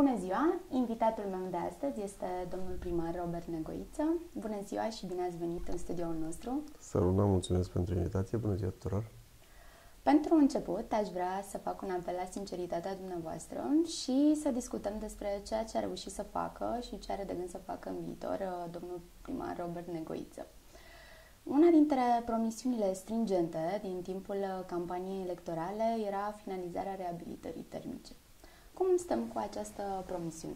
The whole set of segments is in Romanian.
Bună ziua! Invitatul meu de astăzi este domnul primar Robert Negoiță. Bună ziua și bine ați venit în studioul nostru. Săruna, mulțumesc pentru invitație. Bună ziua tuturor! Pentru început, aș vrea să fac un apel la sinceritatea dumneavoastră și să discutăm despre ceea ce a reușit să facă și ce are de gând să facă în viitor uh, domnul primar Robert Negoiță. Una dintre promisiunile stringente din timpul uh, campaniei electorale era finalizarea reabilitării termice. Cum stăm cu această promisiune?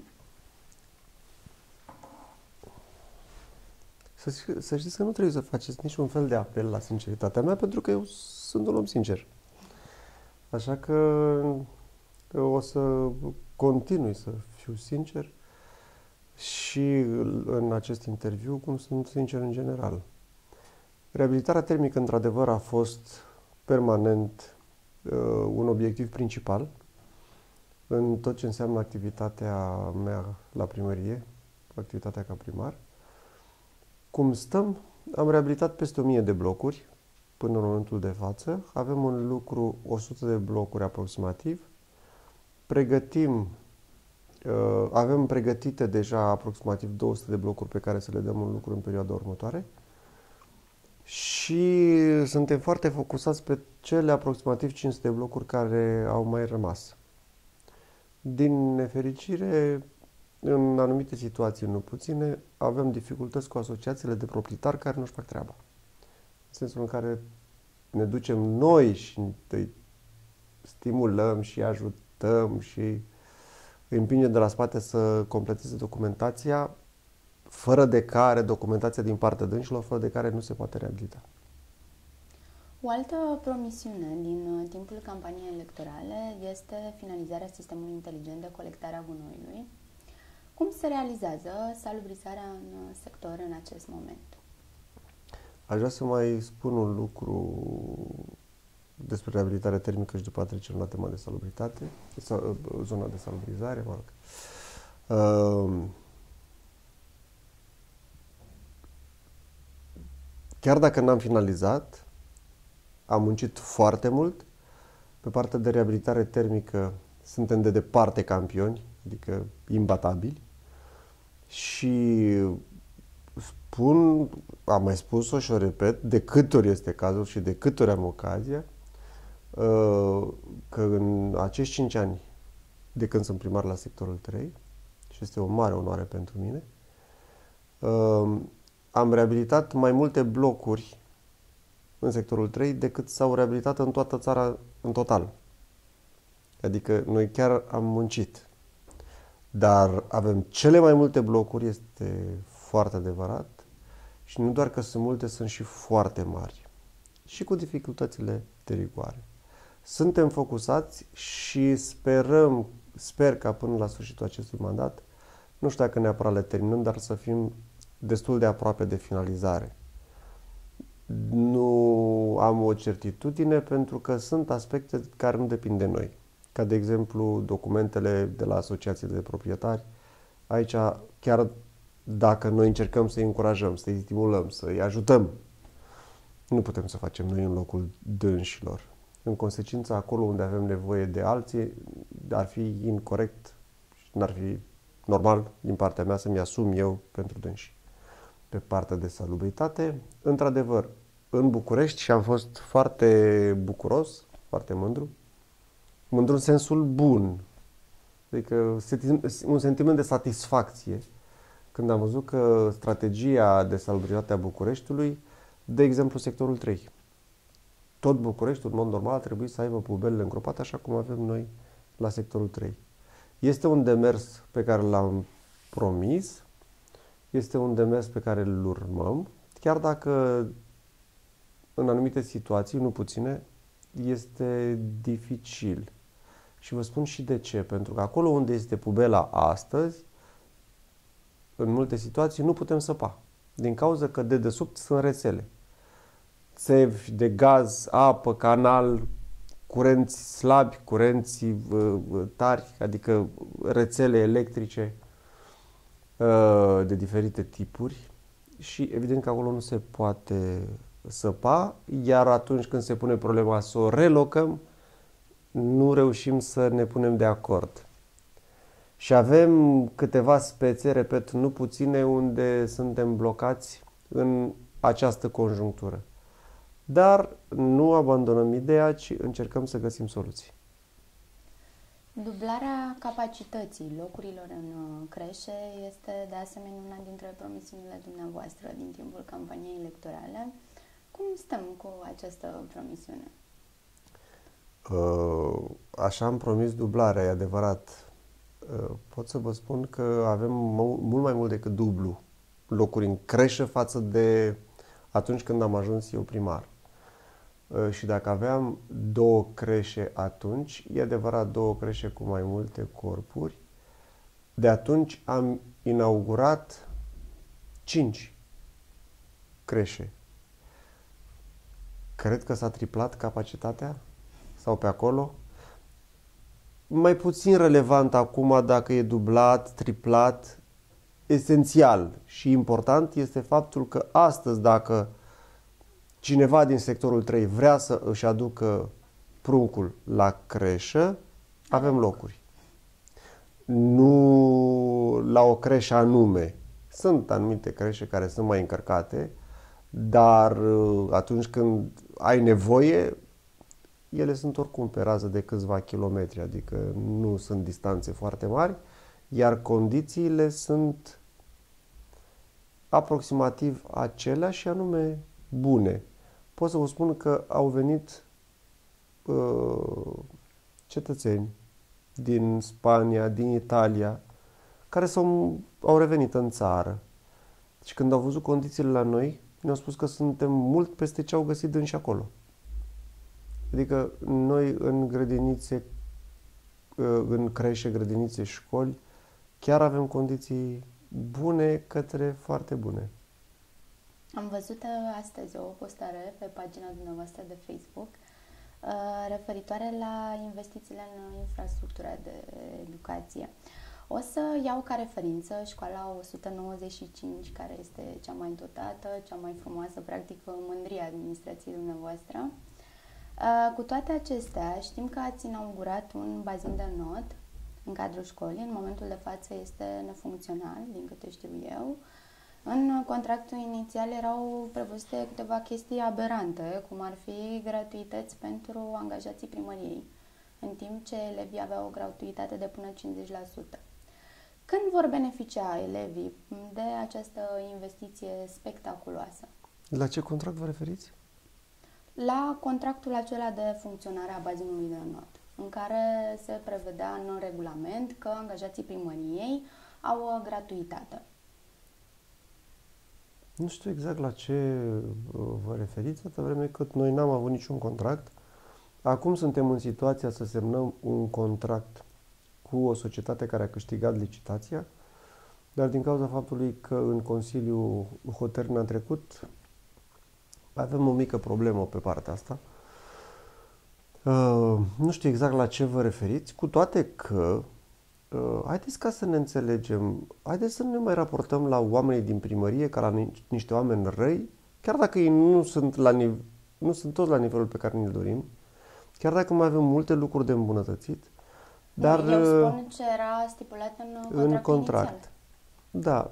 Să, să știți că nu trebuie să faceți niciun fel de apel la sinceritatea mea, pentru că eu sunt un om sincer. Așa că o să continui să fiu sincer și în acest interviu, cum sunt sincer în general. Reabilitarea termică, într-adevăr, a fost permanent uh, un obiectiv principal în tot ce înseamnă activitatea mea la primărie, activitatea ca primar. Cum stăm? Am reabilitat peste 1000 de blocuri până în momentul de față. Avem în lucru 100 de blocuri aproximativ. Pregătim, uh, avem pregătite deja aproximativ 200 de blocuri pe care să le dăm în lucru în perioada următoare. Și suntem foarte focusați pe cele aproximativ 500 de blocuri care au mai rămas. Din nefericire, în anumite situații, nu puține, avem dificultăți cu asociațiile de proprietari care nu-și fac treaba. În sensul în care ne ducem noi și îi stimulăm și ajutăm și îi împingem de la spate să completeze documentația, fără de care, documentația din partea dânșilor, fără de care nu se poate reabilita. O altă promisiune din uh, timpul campaniei electorale este finalizarea sistemului inteligent de colectare a gunoiului. Cum se realizează salubrizarea în uh, sector în acest moment? Aș vrea să mai spun un lucru despre reabilitare termică și după a trecem la tema de salubritate, uh, zona de salubrizare, mă rog. Chiar dacă n-am finalizat, am muncit foarte mult. Pe partea de reabilitare termică suntem de departe campioni, adică imbatabili. Și spun, am mai spus-o și o repet, de câte ori este cazul și de câte ori am ocazia, uh, că în acești 5 ani de când sunt primar la sectorul 3, și este o mare onoare pentru mine, uh, am reabilitat mai multe blocuri în sectorul 3 decât s-au reabilitat în toată țara în total. Adică noi chiar am muncit. Dar avem cele mai multe blocuri, este foarte adevărat. Și nu doar că sunt multe, sunt și foarte mari. Și cu dificultățile de rigoare. Suntem focusați și sperăm, sper ca până la sfârșitul acestui mandat, nu știu dacă neapărat le terminăm, dar să fim destul de aproape de finalizare nu am o certitudine pentru că sunt aspecte care nu depind de noi. Ca de exemplu documentele de la asociațiile de proprietari. Aici chiar dacă noi încercăm să-i încurajăm, să-i stimulăm, să-i ajutăm, nu putem să facem noi în locul dânșilor. În consecință, acolo unde avem nevoie de alții, ar fi incorrect și n-ar fi normal din partea mea să-mi asum eu pentru dânsi pe partea de salubritate. Într-adevăr, în București și am fost foarte bucuros, foarte mândru. Mândru în sensul bun. Adică un sentiment de satisfacție când am văzut că strategia de salubritate a Bucureștiului, de exemplu sectorul 3, tot Bucureștiul, în mod normal, trebuie să aibă pubelele îngropate așa cum avem noi la sectorul 3. Este un demers pe care l-am promis, este un demers pe care îl urmăm, chiar dacă în anumite situații, nu puține, este dificil. Și vă spun și de ce. Pentru că acolo unde este pubela astăzi, în multe situații, nu putem săpa. Din cauza că de desubt sunt rețele. Țevi de gaz, apă, canal, curenți slabi, curenți tari, adică rețele electrice Uh, de diferite tipuri și evident că acolo nu se poate săpa, iar atunci când se pune problema să o relocăm, nu reușim să ne punem de acord. Și avem câteva spețe, repet, nu puține, unde suntem blocați în această conjunctură. Dar nu abandonăm ideea, ci încercăm să găsim soluții. Dublarea capacității locurilor în uh, creșe este de asemenea una dintre promisiunile dumneavoastră din timpul campaniei electorale. Cum stăm cu această promisiune? Uh, așa am promis dublarea, e adevărat. Uh, pot să vă spun că avem mult mai mult decât dublu locuri în creșă față de atunci când am ajuns eu primar. Uh, și dacă aveam două creșe atunci, e adevărat două creșe cu mai multe corpuri, de atunci am inaugurat cinci creșe. Cred că s-a triplat capacitatea sau pe acolo. Mai puțin relevant acum dacă e dublat, triplat. Esențial și important este faptul că astăzi dacă cineva din sectorul 3 vrea să își aducă pruncul la creșă, avem locuri. Nu la o creșă anume. Sunt anumite creșe care sunt mai încărcate, dar uh, atunci când ai nevoie, ele sunt oricum pe rază de câțiva kilometri, adică nu sunt distanțe foarte mari, iar condițiile sunt aproximativ aceleași și anume bune. Pot să vă spun că au venit uh, cetățeni din Spania, din Italia, care s-au, au revenit în țară. Și când au văzut condițiile la noi, ne-au spus că suntem mult peste ce au găsit și acolo. Adică noi în grădinițe, uh, în creșe, grădinițe, școli, chiar avem condiții bune către foarte bune. Am văzut uh, astăzi o postare pe pagina dumneavoastră de Facebook uh, referitoare la investițiile în infrastructura de educație. O să iau ca referință școala 195, care este cea mai dotată, cea mai frumoasă, practic mândria administrației dumneavoastră. Uh, cu toate acestea, știm că ați inaugurat un bazin de not în cadrul școlii. În momentul de față este nefuncțional, din câte știu eu. În contractul inițial erau prevăzute câteva chestii aberante, cum ar fi gratuități pentru angajații primăriei, în timp ce elevii aveau o gratuitate de până 50%. Când vor beneficia elevii de această investiție spectaculoasă? La ce contract vă referiți? La contractul acela de funcționare a bazinului de not, în care se prevedea în regulament că angajații primăriei au gratuitate. Nu știu exact la ce uh, vă referiți, atâta vreme cât noi n-am avut niciun contract. Acum suntem în situația să semnăm un contract cu o societate care a câștigat licitația, dar din cauza faptului că în Consiliu hotărârea a trecut, avem o mică problemă pe partea asta. Uh, nu știu exact la ce vă referiți, cu toate că, uh, haideți ca să ne înțelegem, haideți să nu ne mai raportăm la oamenii din primărie ca la niște oameni răi, chiar dacă ei nu sunt, la nu sunt toți la nivelul pe care ne-l dorim, chiar dacă mai avem multe lucruri de îmbunătățit, dar, Eu uh, spun ce era stipulat în contract. În contract. Inițial. Da.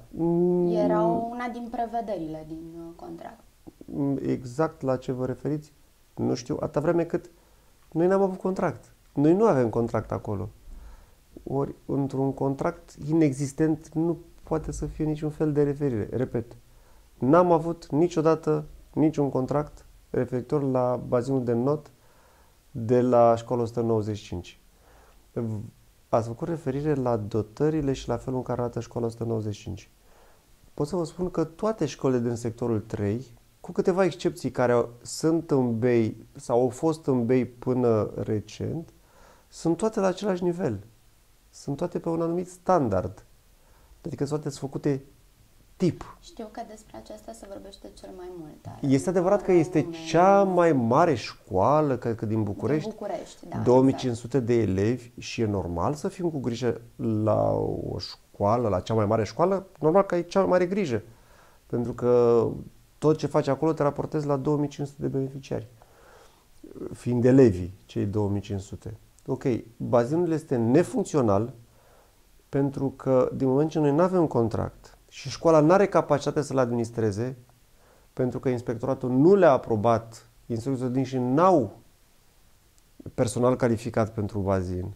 Era una din prevederile din uh, contract. Mm, exact la ce vă referiți? Nu știu, atâta vreme cât noi n-am avut contract. Noi nu avem contract acolo. Ori, într-un contract inexistent nu poate să fie niciun fel de referire. Repet, n-am avut niciodată niciun contract referitor la bazinul de not de la școala 195. Ați făcut referire la dotările și la felul în care arată școala 195. Pot să vă spun că toate școlile din sectorul 3, cu câteva excepții care sunt în bei sau au fost în bei până recent, sunt toate la același nivel. Sunt toate pe un anumit standard. Adică toate sunt făcute tip. Știu că despre aceasta se vorbește cel mai mult. Este adevărat că este cea mai mare școală, cred că din București. Din București, da. 2500 exact. de elevi și e normal să fim cu grijă la o școală, la cea mai mare școală, normal că ai cea mai mare grijă. Pentru că tot ce faci acolo te raportezi la 2500 de beneficiari. Fiind elevi, cei 2500. Ok, bazinul este nefuncțional, Pentru că din moment ce noi nu avem contract și școala nu are capacitate să-l administreze, pentru că inspectoratul nu le-a aprobat, instructorii din și n-au personal calificat pentru bazin.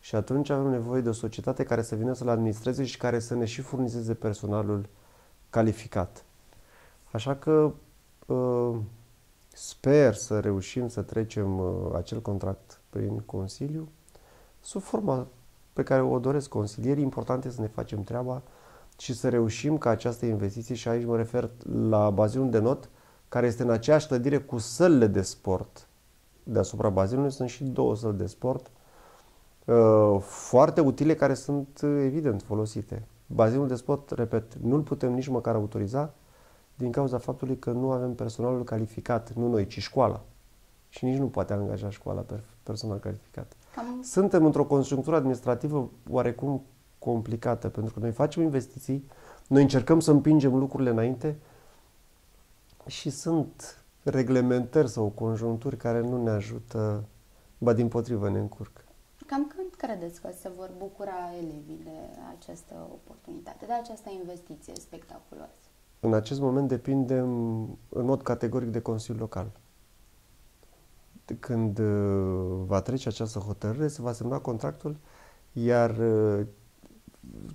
Și atunci avem nevoie de o societate care să vină să-l administreze și care să ne și furnizeze personalul calificat. Așa că uh, sper să reușim să trecem uh, acel contract prin Consiliu sub forma pe care o doresc consilierii. Important este să ne facem treaba și să reușim ca această investiție, și aici mă refer la bazinul de not, care este în aceeași clădire cu sălile de sport. Deasupra bazinului sunt și două săli de sport uh, foarte utile care sunt evident folosite. Bazinul de sport, repet, nu-l putem nici măcar autoriza din cauza faptului că nu avem personalul calificat, nu noi, ci școala. Și nici nu poate angaja școala personal calificat. Cam... Suntem într-o conjunctură administrativă oarecum complicată, pentru că noi facem investiții, noi încercăm să împingem lucrurile înainte și sunt reglementări sau conjuncturi care nu ne ajută, ba din potrivă ne încurcă. Cam când credeți că se vor bucura elevii de această oportunitate, de această investiție spectaculoasă? În acest moment depindem în mod categoric de Consiliul Local. Când uh, va trece această hotărâre, se va semna contractul, iar uh,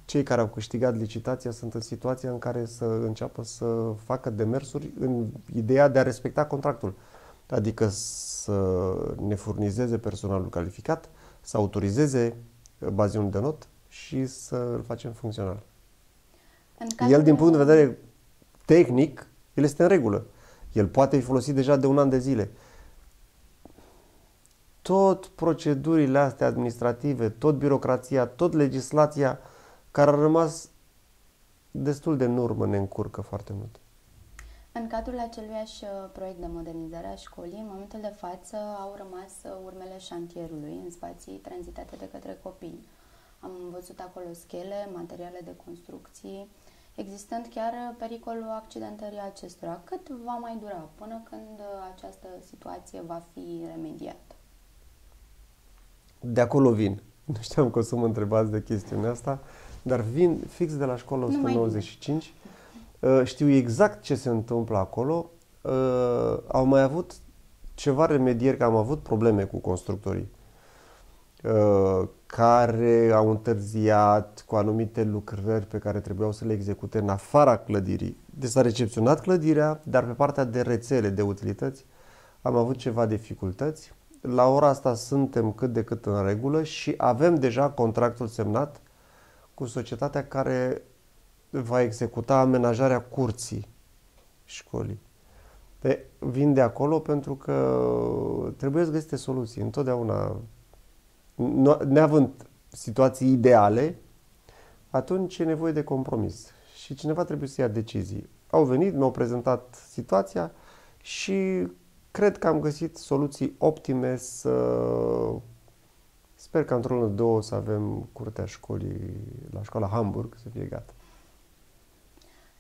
cei care au câștigat licitația sunt în situația în care să înceapă să facă demersuri în ideea de a respecta contractul. Adică să ne furnizeze personalul calificat, să autorizeze bazinul de not și să îl facem funcțional. El, din punct de vedere tehnic, el este în regulă. El poate fi folosit deja de un an de zile. Tot procedurile astea administrative, tot birocrația, tot legislația care a rămas destul de în urmă ne încurcă foarte mult. În cadrul aceluiași uh, proiect de modernizare a școlii, în momentul de față au rămas uh, urmele șantierului în spații tranzitate de către copii. Am văzut acolo schele, materiale de construcții, existând chiar pericolul accidentării acestora. Cât va mai dura până când această situație va fi remediată? De acolo vin. Nu știam că o să mă întrebați de chestiunea asta, dar vin fix de la școala 195. Uh, știu exact ce se întâmplă acolo. Uh, au mai avut ceva remedieri, că am avut probleme cu constructorii uh, care au întârziat cu anumite lucrări pe care trebuiau să le execute în afara clădirii. Deci s-a recepționat clădirea, dar pe partea de rețele, de utilități, am avut ceva dificultăți. La ora asta suntem cât de cât în regulă și avem deja contractul semnat cu societatea care va executa amenajarea curții școlii. Pe, vin de acolo pentru că trebuie să găsite soluții. Întotdeauna neavând situații ideale, atunci e nevoie de compromis și cineva trebuie să ia decizii. Au venit, mi-au prezentat situația și cred că am găsit soluții optime să... Sper că într-o lună, două să avem curtea școlii la școala Hamburg să fie gata.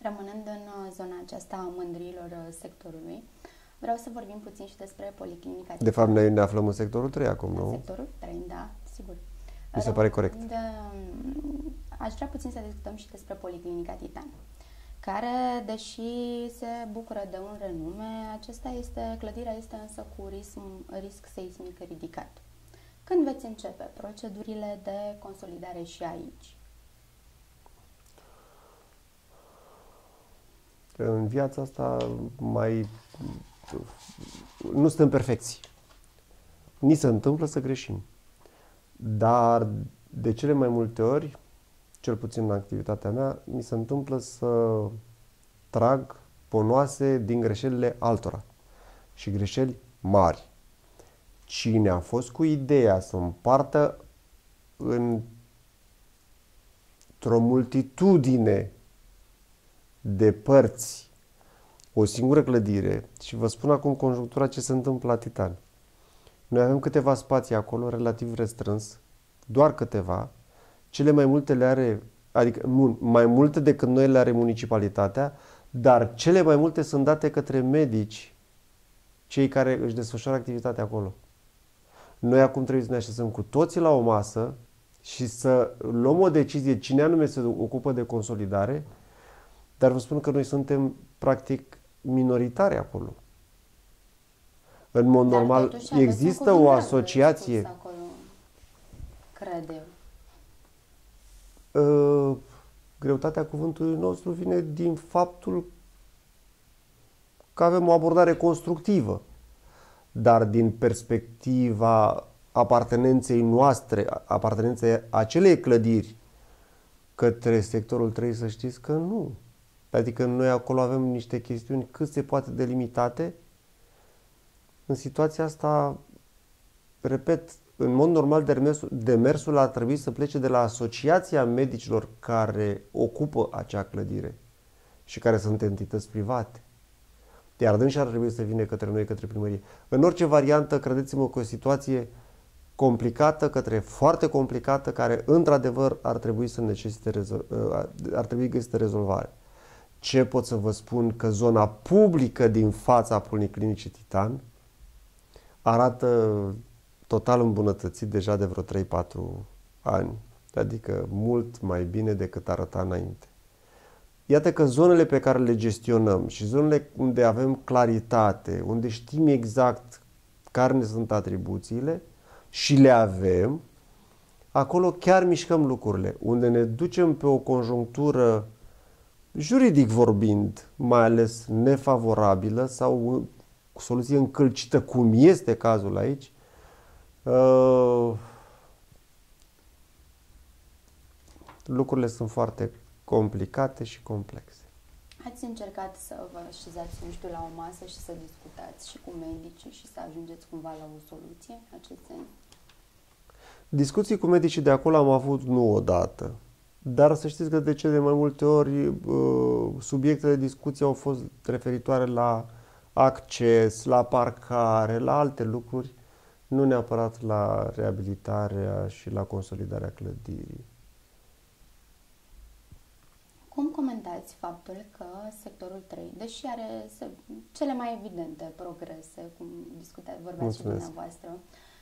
Rămânând în zona aceasta a mândrilor sectorului, Vreau să vorbim puțin și despre policlinica. De fapt, noi ne aflăm în sectorul 3 acum, nu? În sectorul 3, da, sigur. Mi se pare corect. De, aș vrea puțin să discutăm și despre policlinica Titan care, deși se bucură de un renume, acesta este, clădirea este însă cu risc, risc seismic ridicat. Când veți începe procedurile de consolidare și aici? În viața asta mai nu suntem perfecți. Ni se întâmplă să greșim. Dar de cele mai multe ori, cel puțin în activitatea mea, mi se întâmplă să trag ponoase din greșelile altora. Și greșeli mari. Cine a fost cu ideea să împartă în într-o multitudine de părți o singură clădire și vă spun acum conjunctura ce se întâmplă la Titan. Noi avem câteva spații acolo, relativ restrâns, doar câteva. Cele mai multe le are, adică mai multe decât noi le are municipalitatea, dar cele mai multe sunt date către medici, cei care își desfășoară activitatea acolo. Noi acum trebuie să ne așezăm cu toții la o masă și să luăm o decizie cine anume se ocupă de consolidare, dar vă spun că noi suntem practic minoritari acolo. În mod dar normal există o asociație. Acolo, cred eu. Uh, greutatea cuvântului nostru vine din faptul că avem o abordare constructivă, dar din perspectiva apartenenței noastre, apartenenței acelei clădiri către sectorul 3, să știți că nu. Adică noi acolo avem niște chestiuni cât se poate delimitate. În situația asta, repet, în mod normal demersul, demersul ar trebui să plece de la Asociația Medicilor care ocupă acea clădire și care sunt entități private. Iar dânsi ar trebui să vină către noi, către primărie. În orice variantă, credeți-mă că o situație complicată către foarte complicată, care într-adevăr ar trebui să necesite ar trebui găsită rezolvare. Ce pot să vă spun? Că zona publică din fața Policlinicii Titan arată total îmbunătățit deja de vreo 3-4 ani, adică mult mai bine decât arăta înainte. Iată că zonele pe care le gestionăm și zonele unde avem claritate, unde știm exact care ne sunt atribuțiile și le avem, acolo chiar mișcăm lucrurile. Unde ne ducem pe o conjunctură, juridic vorbind, mai ales nefavorabilă sau cu soluție încălcită, cum este cazul aici, uh, lucrurile sunt foarte complicate și complexe. Ați încercat să vă așezați, nu știu, la o masă și să discutați și cu medicii și să ajungeți cumva la o soluție în acest sens? Discuții cu medicii de acolo am avut nu odată, dar să știți că de ce de mai multe ori uh, subiectele de discuție au fost referitoare la acces, la parcare, la alte lucruri, nu neapărat la reabilitarea și la consolidarea clădirii. Cum comentați faptul că sectorul 3, deși are cele mai evidente progrese, cum discutați, vorbeați și dumneavoastră,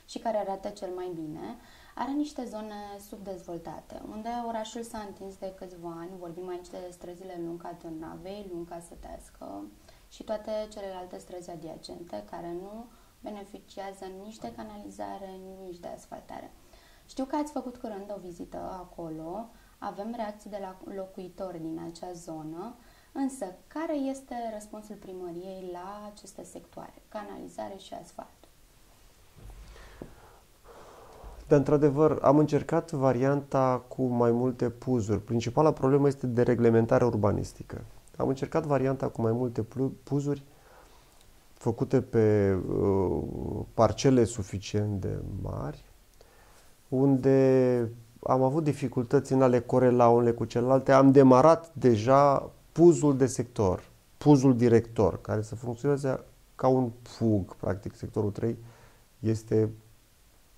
și care arată cel mai bine, are niște zone subdezvoltate, unde orașul s-a întins de câțiva ani, vorbim aici de străzile Lunca Târnavei, Lunca Sătească și toate celelalte străzi adiacente care nu beneficiază nici de canalizare, nici de asfaltare. Știu că ați făcut curând o vizită acolo, avem reacții de la locuitori din acea zonă, însă care este răspunsul primăriei la aceste sectoare, canalizare și asfalt? Dar, într-adevăr, am încercat varianta cu mai multe puzuri. Principala problemă este de reglementare urbanistică. Am încercat varianta cu mai multe puzuri făcute pe uh, parcele suficient de mari, unde am avut dificultăți în a le corela unele cu celelalte. Am demarat deja puzul de sector, puzul director, care să funcționeze ca un fug, practic. Sectorul 3 este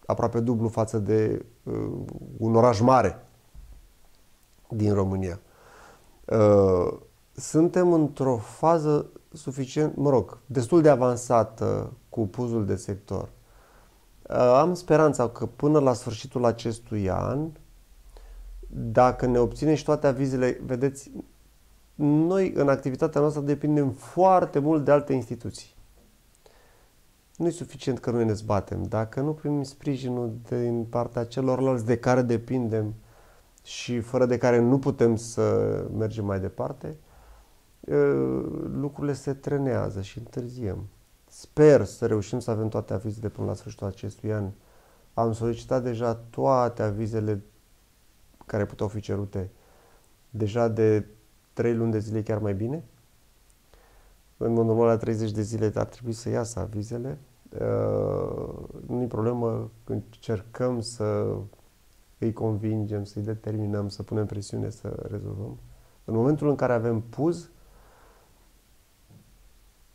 aproape dublu față de uh, un oraș mare din România. Uh, suntem într-o fază suficient, mă rog, destul de avansată cu puzul de sector. Uh, am speranța că până la sfârșitul acestui an, dacă ne obținem și toate avizele, vedeți, noi în activitatea noastră depindem foarte mult de alte instituții. Nu e suficient că noi ne zbatem. Dacă nu primim sprijinul din partea celorlalți de care depindem și fără de care nu putem să mergem mai departe, lucrurile se trenează și întârziem. Sper să reușim să avem toate avizele până la sfârșitul acestui an. Am solicitat deja toate avizele care puteau fi cerute deja de 3 luni de zile, chiar mai bine. În mod normal, la 30 de zile ar trebui să iasă avizele. Uh, nu e problemă, încercăm să îi convingem, să-i determinăm, să punem presiune să rezolvăm. În momentul în care avem puz,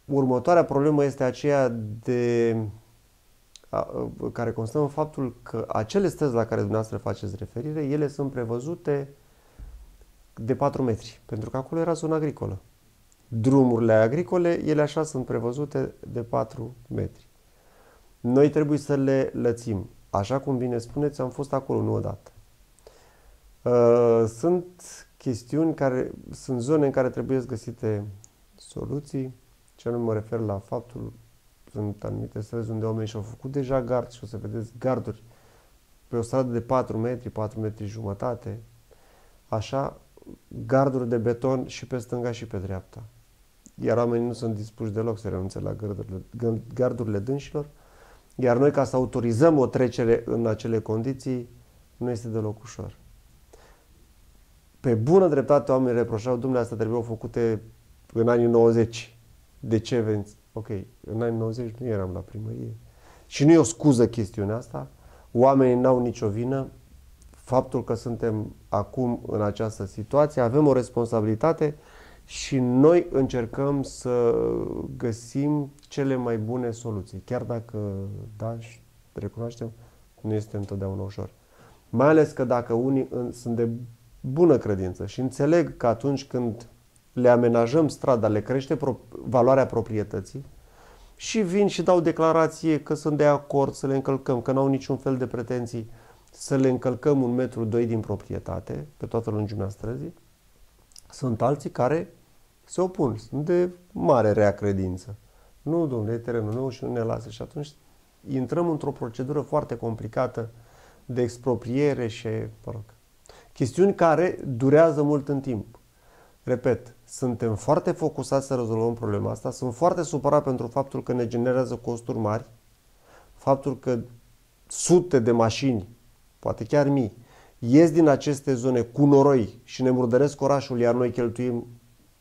următoarea problemă este aceea de care constă în faptul că acele străzi la care dumneavoastră faceți referire, ele sunt prevăzute de 4 metri, pentru că acolo era zona agricolă. Drumurile agricole, ele așa sunt prevăzute de 4 metri. Noi trebuie să le lățim. Așa cum bine spuneți, am fost acolo nu odată. Uh, sunt chestiuni care, sunt zone în care trebuie găsite soluții, ce nu mă refer la faptul, sunt anumite străzi unde oamenii și-au făcut deja gard și o să vedeți garduri pe o stradă de 4 metri, 4 metri jumătate, așa, garduri de beton și pe stânga și pe dreapta. Iar oamenii nu sunt dispuși deloc să renunțe la gardurile, gardurile dânșilor, iar noi ca să autorizăm o trecere în acele condiții, nu este deloc ușor. Pe bună dreptate oamenii reproșau, dumne, astea trebuiau făcute în anii 90. De ce veniți? Ok, în anii 90 nu eram la primărie. Și nu e o scuză chestiunea asta. Oamenii n-au nicio vină. Faptul că suntem acum în această situație, avem o responsabilitate și noi încercăm să găsim cele mai bune soluții. Chiar dacă, da, recunoaștem, nu este întotdeauna ușor. Mai ales că dacă unii sunt de bună credință și înțeleg că atunci când le amenajăm strada, le crește pro- valoarea proprietății și vin și dau declarație că sunt de acord să le încălcăm, că n-au niciun fel de pretenții să le încălcăm un metru, doi din proprietate, pe toată lungimea străzii, sunt alții care se opun, sunt de mare rea credință. Nu, domnule, e terenul meu și nu ne lasă. Și atunci intrăm într-o procedură foarte complicată de expropriere și, mă rog, chestiuni care durează mult în timp. Repet, suntem foarte focusați să rezolvăm problema asta, sunt foarte supărat pentru faptul că ne generează costuri mari, faptul că sute de mașini, poate chiar mii, ies din aceste zone cu noroi și ne murdăresc orașul, iar noi cheltuim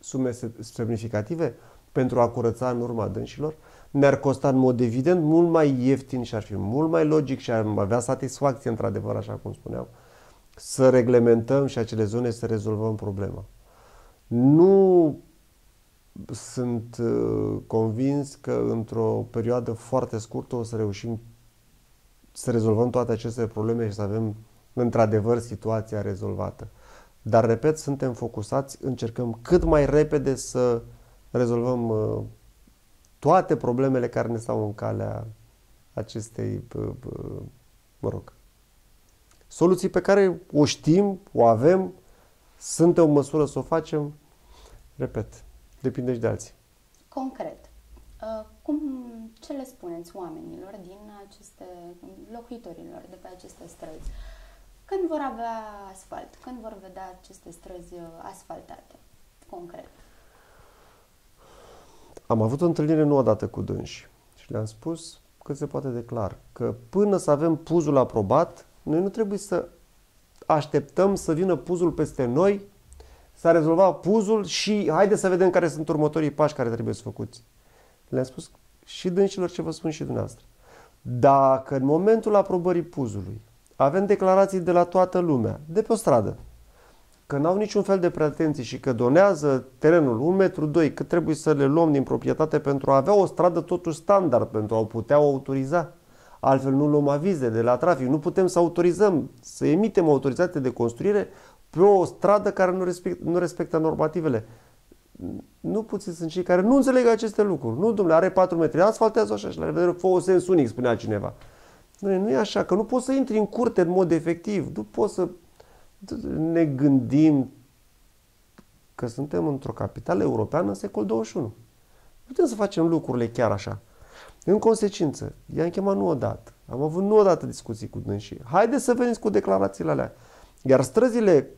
sume semnificative pentru a curăța în urma dânșilor, ne-ar costa în mod evident mult mai ieftin și ar fi mult mai logic și ar avea satisfacție, într-adevăr, așa cum spuneam, să reglementăm și acele zone să rezolvăm problema. Nu sunt uh, convins că într-o perioadă foarte scurtă o să reușim să rezolvăm toate aceste probleme și să avem într-adevăr situația rezolvată. Dar, repet, suntem focusați, încercăm cât mai repede să rezolvăm uh, toate problemele care ne stau în calea acestei, uh, mă rog, soluții pe care o știm, o avem, suntem în măsură să o facem, repet, depinde și de alții. Concret, uh, cum, ce le spuneți oamenilor din aceste, locuitorilor de pe aceste străzi? Când vor avea asfalt? Când vor vedea aceste străzi uh, asfaltate? Concret. Am avut o întâlnire nu odată cu dânsi și le-am spus cât se poate de clar că până să avem puzul aprobat, noi nu trebuie să așteptăm să vină puzul peste noi, s-a rezolvat puzul și haide să vedem care sunt următorii pași care trebuie să făcuți. Le-am spus și dânșilor ce vă spun și dumneavoastră. Dacă în momentul aprobării puzului avem declarații de la toată lumea, de pe o stradă, că n-au niciun fel de pretenții și că donează terenul un metru, doi, cât trebuie să le luăm din proprietate pentru a avea o stradă totuși standard, pentru a putea o autoriza. Altfel nu luăm avize de la trafic. Nu putem să autorizăm, să emitem autorizație de construire pe o stradă care nu, respect, nu respectă normativele. Nu puțin sunt cei care nu înțeleg aceste lucruri. Nu, domnule, are 4 metri, asfaltează așa și la revedere, fă o sens unic, spunea cineva. Nu, nu e așa, că nu poți să intri în curte în mod efectiv. Nu poți să ne gândim că suntem într-o capitală europeană în secol 21. Nu putem să facem lucrurile chiar așa. În consecință, i-am chemat nu odată. Am avut nu odată discuții cu dânsii. Haideți să veniți cu declarațiile alea. Iar străzile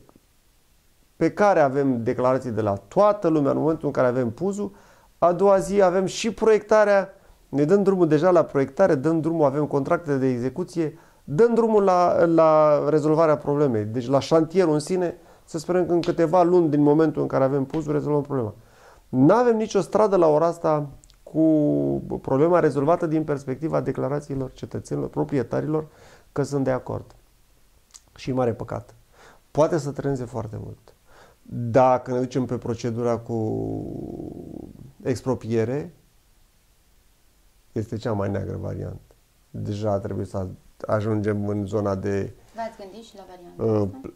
pe care avem declarații de la toată lumea în momentul în care avem puzul, a doua zi avem și proiectarea, ne dăm drumul deja la proiectare, dăm drumul, avem contracte de execuție, dăm drumul la, la rezolvarea problemei. Deci la șantierul în sine, să sperăm că în câteva luni din momentul în care avem puzul, rezolvăm problema. Nu avem nicio stradă la ora asta cu problema rezolvată din perspectiva declarațiilor cetățenilor, proprietarilor, că sunt de acord. Și mare păcat. Poate să treneze foarte mult. Dacă ne ducem pe procedura cu expropiere, este cea mai neagră variantă. Deja trebuie să ajungem în zona de... V-ați gândit și la varianta uh,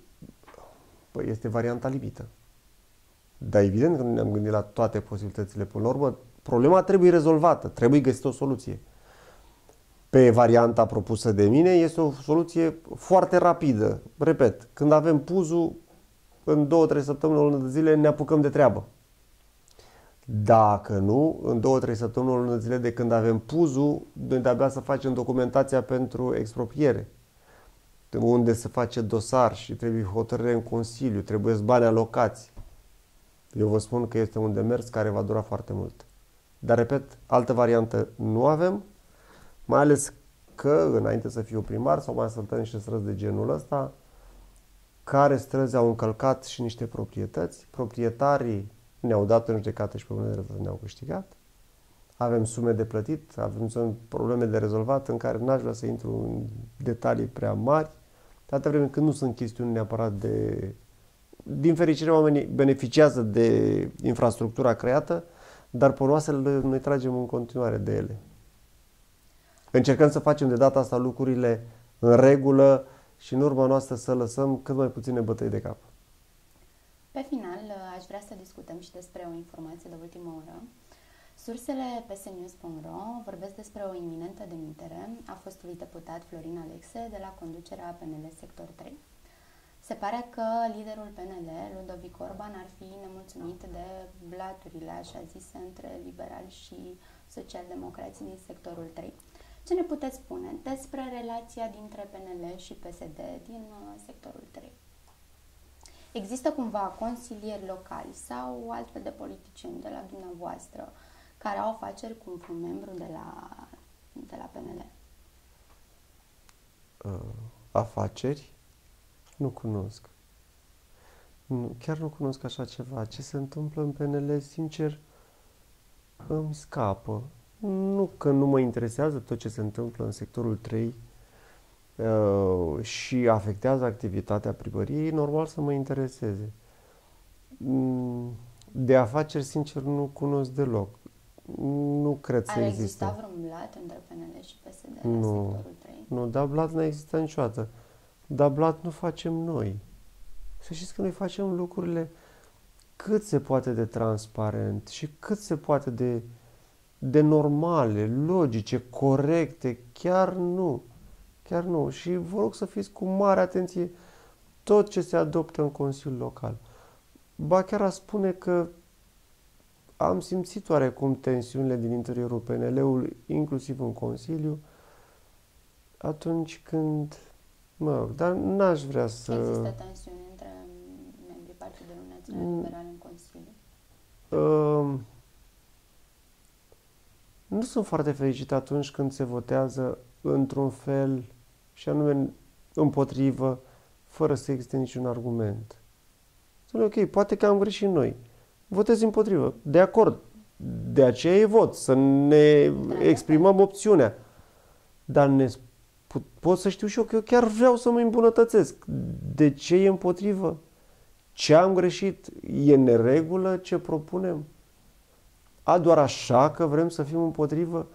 Păi este varianta limită. Dar evident că nu ne-am gândit la toate posibilitățile. Până la urmă, problema trebuie rezolvată, trebuie găsită o soluție. pe varianta propusă de mine, este o soluție foarte rapidă. Repet, când avem puzul, în două, trei săptămâni, o lună de zile ne apucăm de treabă. Dacă nu, în două, trei săptămâni, o lună de zile de când avem puzul, noi de-abia să facem documentația pentru expropriere unde se face dosar și trebuie hotărâre în Consiliu, trebuie bani alocați. Eu vă spun că este un demers care va dura foarte mult. Dar, repet, altă variantă nu avem, mai ales că, înainte să fiu primar, sau mai ascultăm niște străzi de genul ăsta, care străzi au încălcat și niște proprietăți. Proprietarii ne-au dat în judecată și pe unele ne-au câștigat. Avem sume de plătit, avem probleme de rezolvat în care n-aș vrea să intru în detalii prea mari, atâta vreme când nu sunt chestiuni neapărat de... Din fericire, oamenii beneficiază de infrastructura creată, dar ponoasele noi tragem în continuare de ele. Încercăm să facem de data asta lucrurile în regulă și în urma noastră să lăsăm cât mai puține bătăi de cap. Pe final, aș vrea să discutăm și despre o informație de ultimă oră. Sursele psnews.ro vorbesc despre o iminentă demitere a fostului deputat Florin Alexe de la conducerea PNL Sector 3. Se pare că liderul PNL, Ludovic Orban, ar fi nemulțumit de blaturile, așa zise, între liberali și socialdemocrații din sectorul 3. Ce ne puteți spune despre relația dintre PNL și PSD din uh, sectorul 3? Există cumva consilieri locali sau altfel de politicieni de la dumneavoastră care au afaceri cu un membru de la, de la PNL? Uh, afaceri? Nu cunosc. Nu, chiar nu cunosc așa ceva. Ce se întâmplă în PNL, sincer, îmi scapă. Nu că nu mă interesează tot ce se întâmplă în sectorul 3 uh, și afectează activitatea primăriei, e normal să mă intereseze. Mm, de afaceri, sincer, nu cunosc deloc. Nu cred să existe. exista vreun blat între PNL și PSD nu, la sectorul 3? Nu, dar blat nu există niciodată. Dar blat nu facem noi. Să știți că noi facem lucrurile cât se poate de transparent și cât se poate de, de normale, logice, corecte. Chiar nu. Chiar nu. Și vă rog să fiți cu mare atenție tot ce se adoptă în Consiliul Local. Ba chiar a spune că am simțit oarecum tensiunile din interiorul PNL-ului, inclusiv în Consiliu, atunci când, mă rog, dar n-aș vrea să... Există tensiuni între membrii Partidului Național mm. Liberal în Consiliu? Uh, nu sunt foarte fericit atunci când se votează într-un fel și anume împotrivă, fără să existe niciun argument. Spune, ok, poate că am greșit noi votez împotrivă. De acord. De aceea e vot, să ne exprimăm opțiunea. Dar ne pot să știu și eu că eu chiar vreau să mă îmbunătățesc. De ce e împotrivă? Ce am greșit? E neregulă ce propunem? A, doar așa că vrem să fim împotrivă?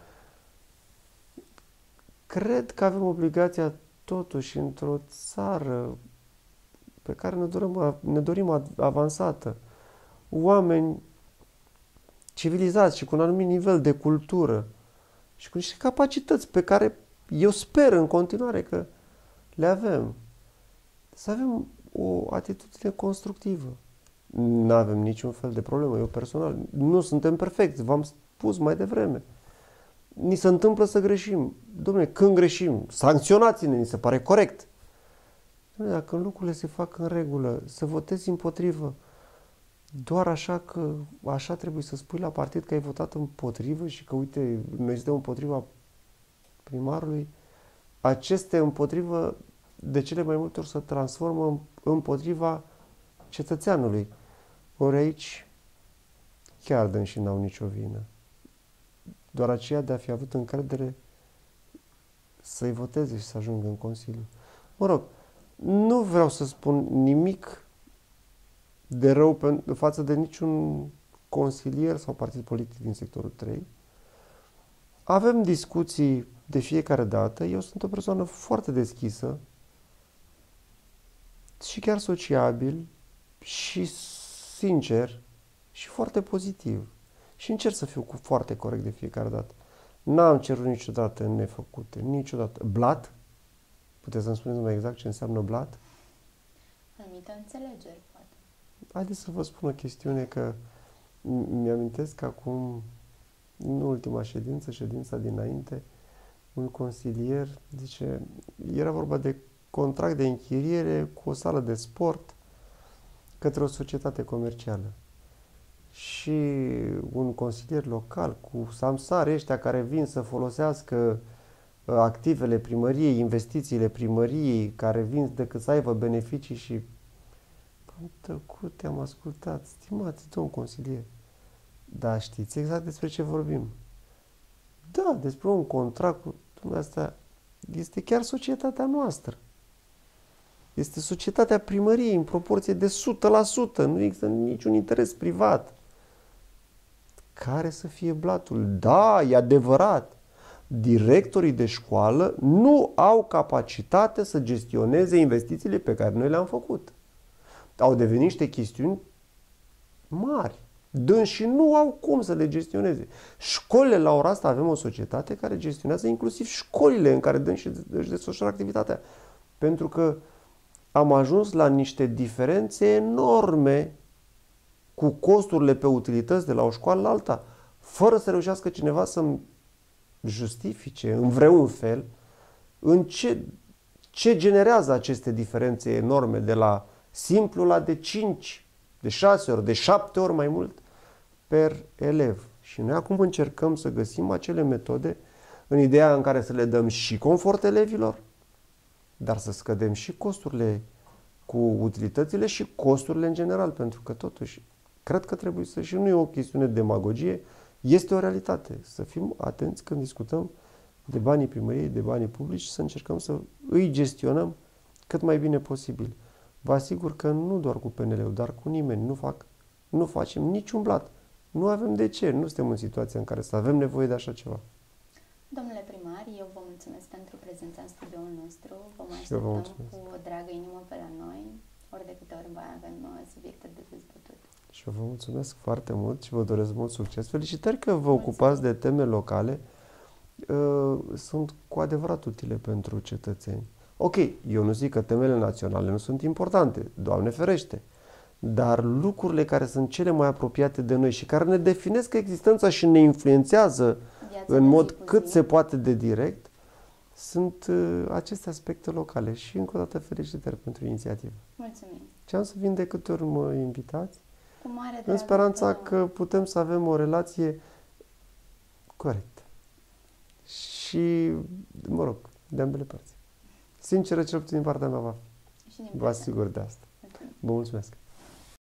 Cred că avem obligația totuși într-o țară pe care ne dorim, ne dorim avansată, oameni civilizați și cu un anumit nivel de cultură și cu niște capacități pe care eu sper în continuare că le avem. Să avem o atitudine constructivă. Nu avem niciun fel de problemă, eu personal. Nu suntem perfecti, v-am spus mai devreme. Ni se întâmplă să greșim. Dom'le, când greșim, sancționați-ne, ni se pare corect. Dacă lucrurile se fac în regulă, să votezi împotrivă, doar așa că așa trebuie să spui la partid că ai votat împotrivă și că uite, noi suntem împotriva primarului, aceste împotrivă de cele mai multe ori se transformă împotriva cetățeanului. Ori aici chiar dâns și n-au nicio vină. Doar aceea de a fi avut încredere să-i voteze și să ajungă în Consiliu. Mă rog, nu vreau să spun nimic de rău față de niciun consilier sau partid politic din sectorul 3. Avem discuții de fiecare dată. Eu sunt o persoană foarte deschisă și chiar sociabil și sincer și foarte pozitiv. Și încerc să fiu cu foarte corect de fiecare dată. N-am cerut niciodată nefăcute, niciodată. Blat? Puteți să-mi spuneți mai exact ce înseamnă blat? Anumită înțelegeri, poate. Haideți să vă spun o chestiune că mi-amintesc că acum, în ultima ședință, ședința dinainte, un consilier zice, era vorba de contract de închiriere cu o sală de sport către o societate comercială. Și un consilier local cu samsare ăștia care vin să folosească uh, activele primăriei, investițiile primăriei, care vin decât să aibă beneficii și am tăcut, te-am ascultat, stimați domn consilier. Da, știți exact despre ce vorbim. Da, despre un contract cu dumneavoastră. Este chiar societatea noastră. Este societatea primăriei în proporție de 100%. Nu există niciun interes privat. Care să fie blatul? Da, e adevărat. Directorii de școală nu au capacitate să gestioneze investițiile pe care noi le-am făcut. Au devenit niște chestiuni mari. Dâns și nu au cum să le gestioneze. Școlile, la ora asta, avem o societate care gestionează inclusiv școlile în care dâns și își desfășoară activitatea. Pentru că am ajuns la niște diferențe enorme cu costurile pe utilități de la o școală la alta, fără să reușească cineva să-mi justifice în vreun fel în ce, ce generează aceste diferențe enorme de la simplu la de 5, de 6 ori, de 7 ori mai mult per elev. Și noi acum încercăm să găsim acele metode în ideea în care să le dăm și confort elevilor, dar să scădem și costurile cu utilitățile și costurile în general, pentru că totuși cred că trebuie să și nu e o chestiune de demagogie, este o realitate. Să fim atenți când discutăm de banii primăriei, de banii publici și să încercăm să îi gestionăm cât mai bine posibil. Vă asigur că nu doar cu PNL-ul, dar cu nimeni nu fac, nu facem niciun blat. Nu avem de ce, nu suntem în situația în care să avem nevoie de așa ceva. Domnule primar, eu vă mulțumesc pentru prezența în studioul nostru. Vă mai așteptăm cu o dragă inimă pe la noi, ori de câte ori mai avem uh, subiecte de dezbătut. Și vă mulțumesc foarte mult și vă doresc mult succes. Felicitări că vă mulțumesc. ocupați de teme locale. Uh, sunt cu adevărat utile pentru cetățeni. Ok, eu nu zic că temele naționale nu sunt importante, Doamne ferește, dar lucrurile care sunt cele mai apropiate de noi și care ne definesc existența și ne influențează Viața în mod cât se poate de direct, sunt uh, aceste aspecte locale și încă o dată felicitări pentru inițiativă. Mulțumim. Ce am să vin de câte ori mă invitați? Cu mare în speranța da. că putem să avem o relație corectă. Și, mă rog, de ambele părți. Sinceră, cel puțin din partea mea va fi. Vă asigur de asta. Vă mulțumesc.